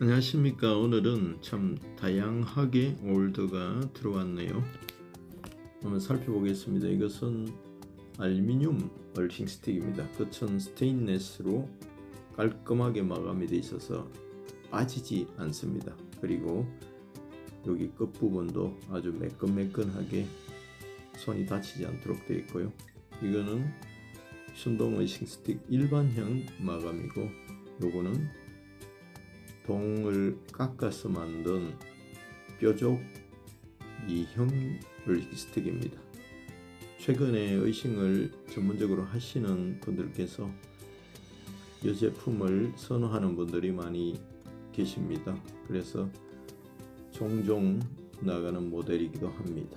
안녕하십니까. 오늘은 참 다양하게 올드가 들어왔네요. 한번 살펴보겠습니다. 이것은 알루미늄 얼싱 스틱입니다. 끝은 스테인레스로 깔끔하게 마감이 되어 있어서 빠지지 않습니다. 그리고 여기 끝부분도 아주 매끈매끈하게 손이 다치지 않도록 되어 있고요. 이거는 순동 얼싱 스틱 일반형 마감이고 요거는 동을 깎아서 만든 뾰족 이형 스틱입니다. 최근에 의싱을 전문적으로 하시는 분들께서 이 제품을 선호하는 분들이 많이 계십니다. 그래서 종종 나가는 모델이기도 합니다.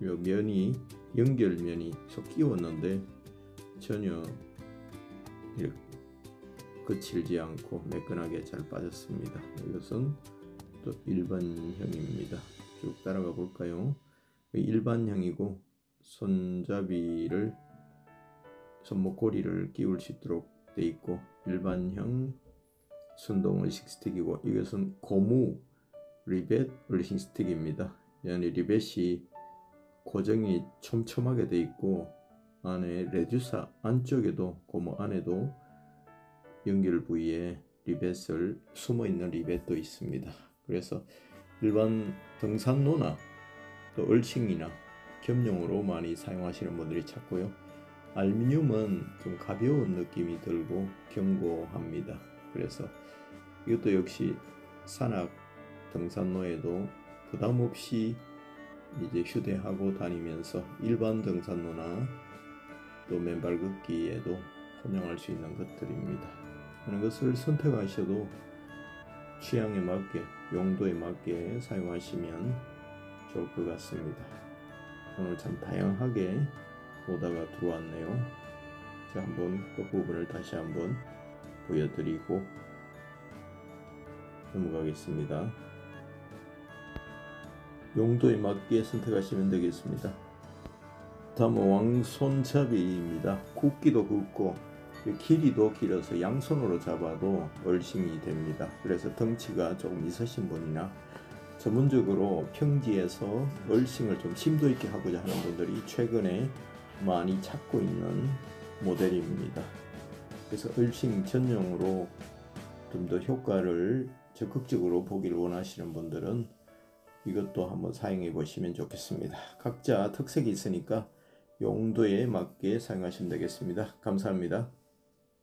이 면이 연결면이 속 끼웠는데 전혀 이렇게 거칠지 않고 매끈하게 잘 빠졌습니다. 이것은 또 일반형입니다. 쭉 따라가 볼까요? 일반형이고 손잡이를 손목고리를 끼울 수 있도록 되어 있고 일반형 순동 의식 스틱이고 이것은 고무 리벳 의식 스틱입니다. yani 리벳이 고정이 촘촘하게 되어 있고 안에 레듀사 안쪽에도 고무 안에도 연결 부위에 리벳을 숨어 있는 리벳도 있습니다. 그래서 일반 등산로나 또 얼칭이나 겸용으로 많이 사용하시는 분들이 찾고요. 알루미늄은 좀 가벼운 느낌이 들고 견고합니다. 그래서 이것도 역시 산악 등산로에도 부담 없이 이제 휴대하고 다니면서 일반 등산로나 또 맨발 걷기에도 혼용할 수 있는 것들입니다. 하는 것을 선택하셔도 취향에 맞게 용도에 맞게 사용하시면 좋을 것 같습니다. 오늘 참 다양하게 오다가 들어왔네요. 자 한번 끝부분을 다시 한번 보여드리고 넘어가겠습니다. 용도에 맞게 선택하시면 되겠습니다. 다음은 왕손잡이입니다. 굵기도 굵고 길이도 길어서 양손으로 잡아도 얼싱이 됩니다. 그래서 덩치가 조금 있으신 분이나 전문적으로 평지에서 얼싱을 좀 심도 있게 하고자 하는 분들이 최근에 많이 찾고 있는 모델입니다. 그래서 얼싱 전용으로 좀 더 효과를 적극적으로 보기를 원하시는 분들은 이것도 한번 사용해 보시면 좋겠습니다. 각자 특색이 있으니까 용도에 맞게 사용하시면 되겠습니다. 감사합니다.